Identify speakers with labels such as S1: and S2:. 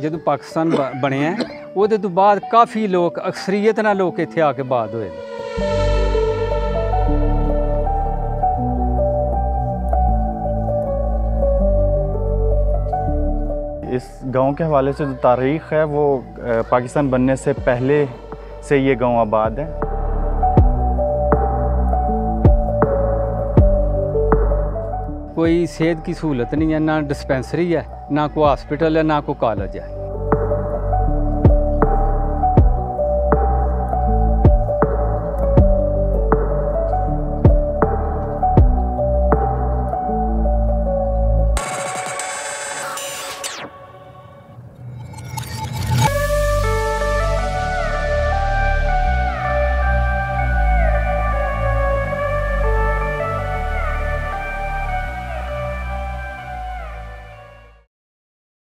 S1: ਜਦੋਂ ਪਾਕਿਸਤਾਨ ਬ- ਬਣਿਆ ਹੈ, ਉਹਦੇ ਤੋਂ ਬਾਅਦ ਕਾਫੀ ਲੋਕ ਅਕਸਰੀਅਤ ਨਾਲ ਲੋਕ ਇੱਥੇ ਆ ਕੇ ਬਾਦ ਹੋਏ ਨੇ
S2: इस गांव के हवाले से जो तारीख़ है वो अ, पाकिस्तान बनने से पहले से ये गांव आबाद है
S1: कोई सेहत की सहूलत नहीं है, ना डिस्पेंसरी है, ना कोई हॉस्पिटल है, ना कोई कॉलेज है।